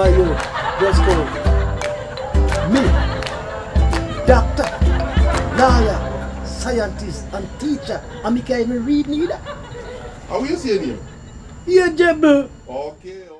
by you. Just go. Me, doctor, lawyer, scientist, and teacher. And me can't even read neither. How you say your name? Yeah, Jebbe. Okay.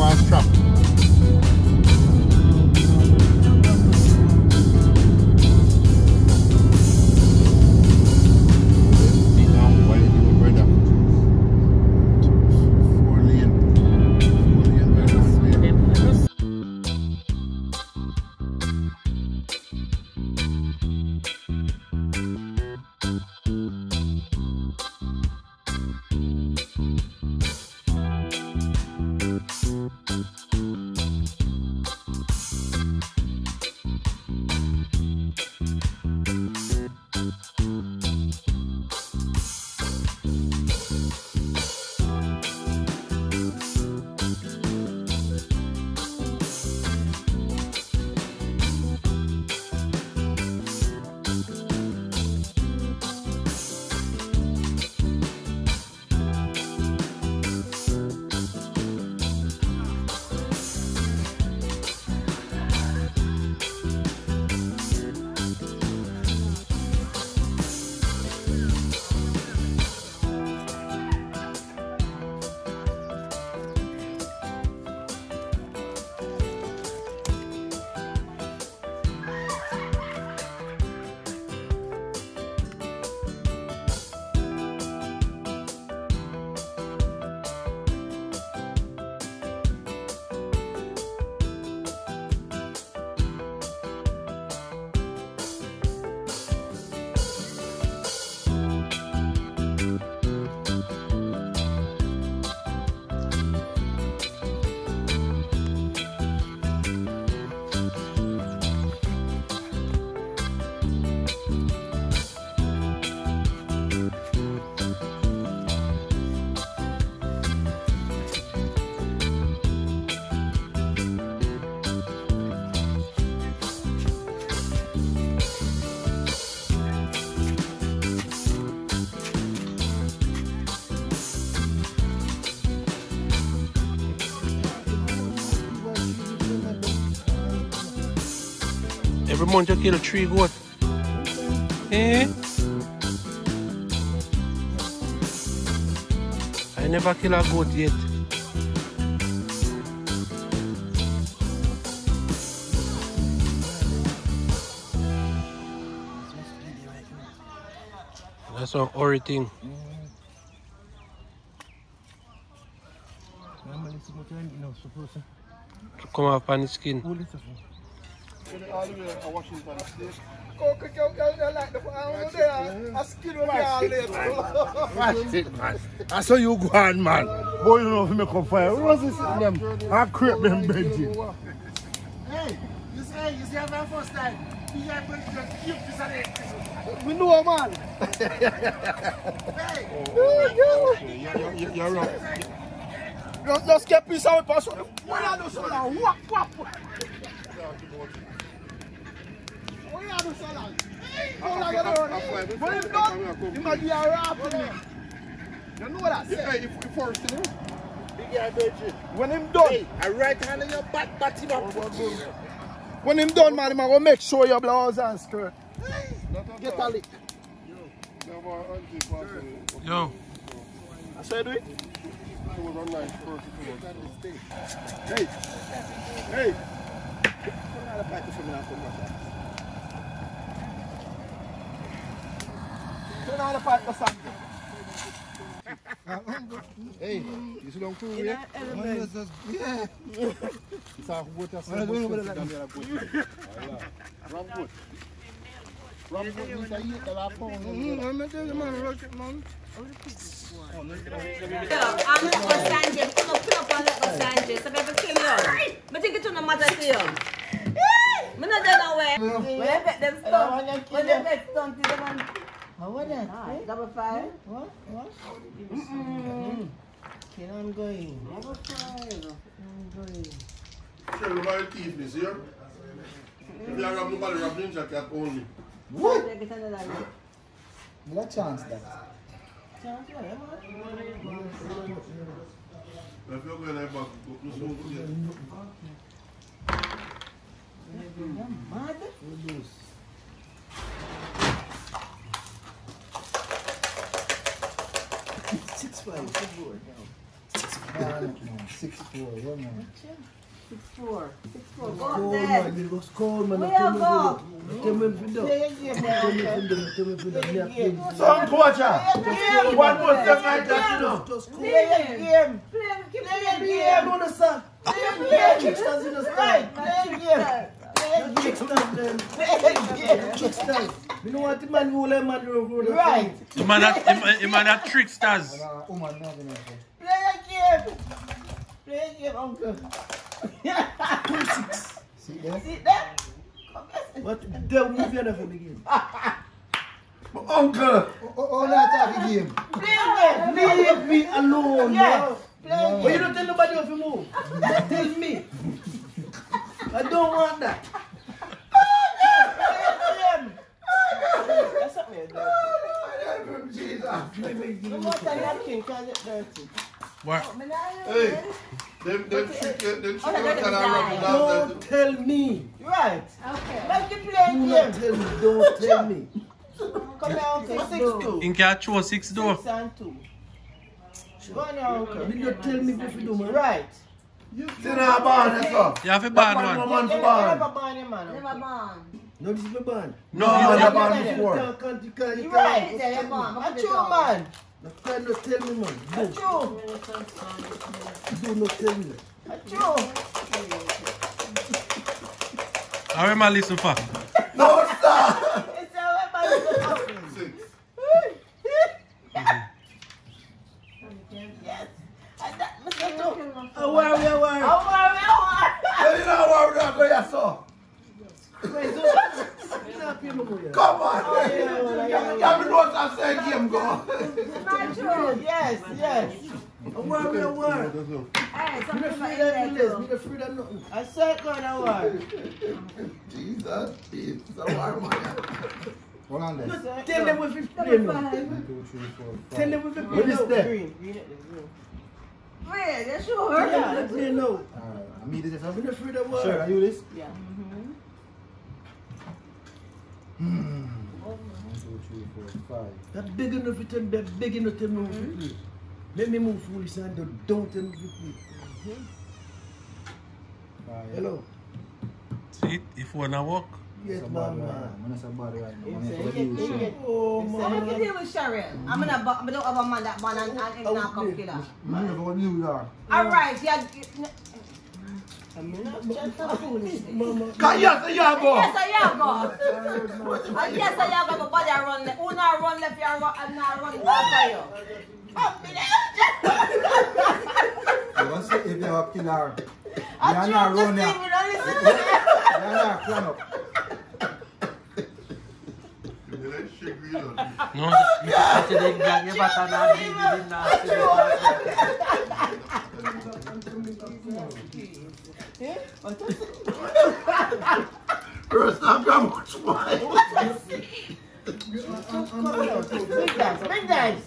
if you Every month you kill a tree goat. Eh? I never kill a goat yet. That's an ori thing. Come up on the skin you know, supposed to To come off on the skin. hold it for All the way to Washington State. That's it, man. I saw you go on, man. Boy, you know if you make up fire. What's this in them? I creep them Benji. Hey, you say, you see how my first time? You guys going to just keep this on it. We know, man. Hey, Yeah, you're, you're right. Just, just keep peace out, pass. What are those so long? Whap, whap. What are you so long? How long you doing? When him done, he might be a rap to me. You know that? Yeah, if, if first thing, Big guy, Benji. When him done, Hey, I right hand in your back, bat him up. when him done, man, him gonna make sure your blouse and skirt. not Get a lick. Never auntie passed away. Yo, I said do it. She was a nice person to us. Hey, hey. Put another packet for me and come back. Put another packet for something. Hey, you see them cool, yeah? Yeah. It's a good as Well, we know what it like. Ram good. Ram good means I eat the last pound. I'm not telling you, man. Rush it, man. I'm not going to stand here. Pull up, pull up and let go stand here. So people kill you. But think it don't matter to you. Me not done away. When I bet them stunt, when they bet stunt, they man. How was that? Ah, Double five. What? What? Mm-mm. Okay, I'm going. Double five. I'm going. Sure, you buy teeth this year. If you have nobody, have ninja cat only. What? They get another one. What chance that? Chance, yeah, man. If you're going to have back, go to school again. Mad? Six five. Six four. One more. Six four. Six four. Go there. It was cold, man. Where go? Tell me if you do. Tell me if you do. Tell me if you do. Some. Yeah, One more step like that, you know. Play a game. Play, Yeah, game. Understand. Play a game. Tricksters in the style. Play a game. Play Not game. tricksters, then. Play a game. Tricksters. You know what the man who let man do Right. The man that the man that tricksters. Woman, no, no, Play a game. Play a game, uncle. Two six. See there? See there? But they move you for the game. But uncle, all that talk game. Play a game. Leave me alone. Yeah. Play a game. But you don't tell nobody if you move. tell me. I don't want that. Can. What? Hey, them, them trick, them, trick, Oh, kind of gonna rub Don't tell me. Right. Okay. Make you play a Do not game. tell me. Don't tell me. Come here, uncle. Six two. In can show six door. Six and two. Go on, now, uncle. You don't tell me if you do, man. Right. See now, man, that's all. You have a One one. You man for never man. never ban your man. Never born. No, this is my band. No, No, you, that you, man You before. can't, can't, you can't, you You can't. right. Yeah, you're born. A true man. You can't not tell me, man. A Do, true. do not tell me. A true. I remember listen for. No, stop. It's a weapon. Six. Yes. And that, Mr. Two. I worry, I worry. I worry, I Hey, you know what we're going to so. Wait, so- you not pay me money. Come on. You have to I'm saying, game go. Not true. Yes, yes. I worry, I worry. Hey, some Me people not in afraid there of less. too. Me not afraid of nothing. I said going to worry. Jesus, it's a war, man. Hold on there. Just Tell them if it's play now. Tell them if it's play What is that? Green. Green at the green. Wait, you sure? Yeah, let's play now. Alright, I mean this is I'm not afraid of worry. Sure, are you this? Yeah. Mm-hmm. Hmm. One, two, three, four, five. That big enough to tell me, that big enough to tell me if it play. Let me move foolish and don't, don't tell me if it play. Five. Hello. See, if wanna walk. Yes, It's a man, bad right man. now. Man, it's a bad right now. Man, He it's said, a he deal, get- he shit. get- Oh, he So said, what you deal with Sharon? I'm gonna bu- I don't have a man that ban and, and him not come kill her. Man, you go New York. Alright, yeah. Cause yes, a year ago. Yes, a year ago. and yes, a year ago, but I run left. Who not run left, you run, and not run back for you. Up in the You want to see if you have a killer. You are not run left. You are not run up. Non, je ne sais pas si c'est des gars, il n'y a pas de that. First time, come on, why? Big dice, big dice.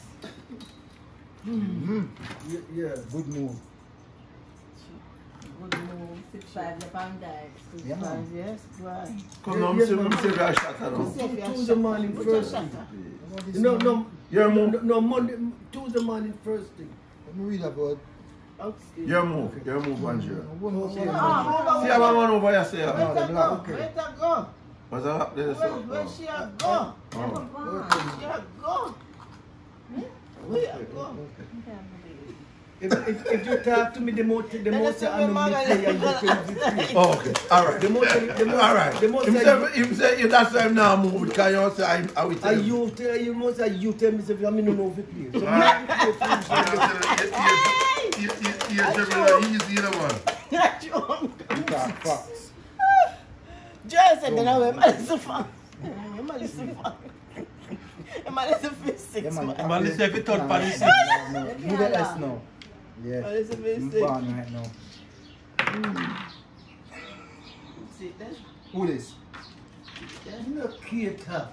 Yeah, yeah. Good move. Good move. Six five left and dice. Yeah, man. Yes, right. Come on, see, let me see if I shot her now. Two- Tuesday morning Put your first shot thing. up. No, no, Your no, move, no, Monday, Tuesday morning first thing. Let me read about. Okay. your move, your move, Angela. One more say. Ah, See how I want over here, say, No, Where the go? okay. Where to go? what's up there? Where, say? where she a go? Oh. She a go? Where a go? If, if, if you talk to me, the more, the Then more that's I what know my me mother- play and you can be Oh, okay, all right. The more, the more, All right. the more Him I, say, him say, if that's why I'm now moving, because you say, I, I will tell you. you tell you most of you tell me if I'm in the movie play. So you, you- you- you- you Gemini, easy, you know, man. You talk facts. Joy said that I'm a listen fun. I'm a listen fun. I'm a listen physics. Yeah, man. man. Man, listen, if you thought No, pan no, is no, no, no. Move the S now. I'm Yeah. a listen I'm physics. born right now. See that? Who this? You know, cater.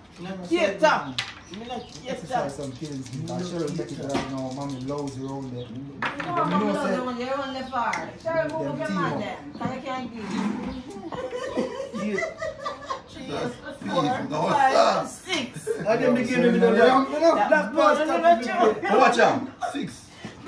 Cater. Me not Exercise some kills. Mm-hmm. I should make it right now. Mommy lousy around there. You But know, me I'm know gonna say- run. You run left far. Sharon, move Them your man then. Cause you can't give. No, Five, six. I didn't begin with the Yeah, black. you know. Black boy, stop No, no, me. no, Oh, watch out. Six.